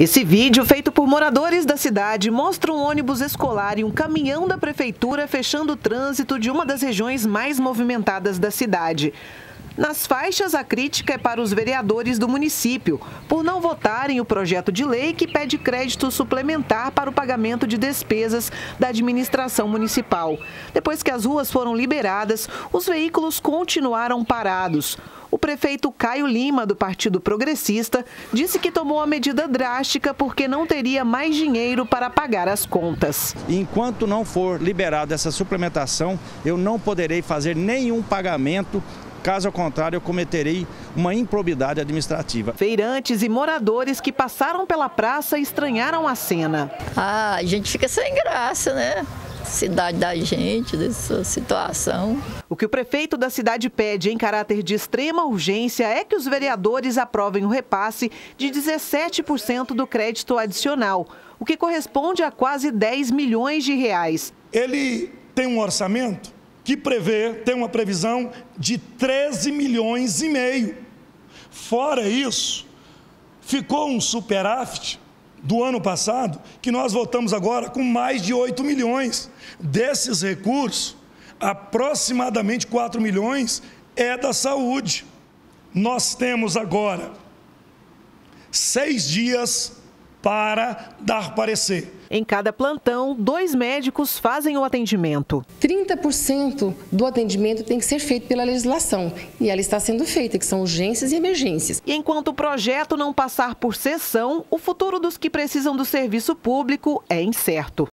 Esse vídeo, feito por moradores da cidade, mostra um ônibus escolar e um caminhão da prefeitura fechando o trânsito de uma das regiões mais movimentadas da cidade. Nas faixas, a crítica é para os vereadores do município, por não votarem o projeto de lei que pede crédito suplementar para o pagamento de despesas da administração municipal. Depois que as ruas foram liberadas, os veículos continuaram parados. O prefeito Caio Lima, do Partido Progressista, disse que tomou a medida drástica porque não teria mais dinheiro para pagar as contas. Enquanto não for liberada essa suplementação, eu não poderei fazer nenhum pagamento Caso contrário, eu cometerei uma improbidade administrativa. Feirantes e moradores que passaram pela praça estranharam a cena. Ah, a gente fica sem graça, né? Cidade da gente, dessa situação. O que o prefeito da cidade pede em caráter de extrema urgência é que os vereadores aprovem o repasse de 17% do crédito adicional, o que corresponde a quase 10 milhões de reais. Ele tem um orçamento que prevê, tem uma previsão de 13 milhões e meio. Fora isso, ficou um superávit do ano passado que nós voltamos agora com mais de 8 milhões. Desses recursos, aproximadamente 4 milhões é da saúde. Nós temos agora seis dias para dar parecer. Em cada plantão, dois médicos fazem o atendimento. 30% do atendimento tem que ser feito pela legislação e ela está sendo feita, que são urgências e emergências. E enquanto o projeto não passar por sessão, o futuro dos que precisam do serviço público é incerto.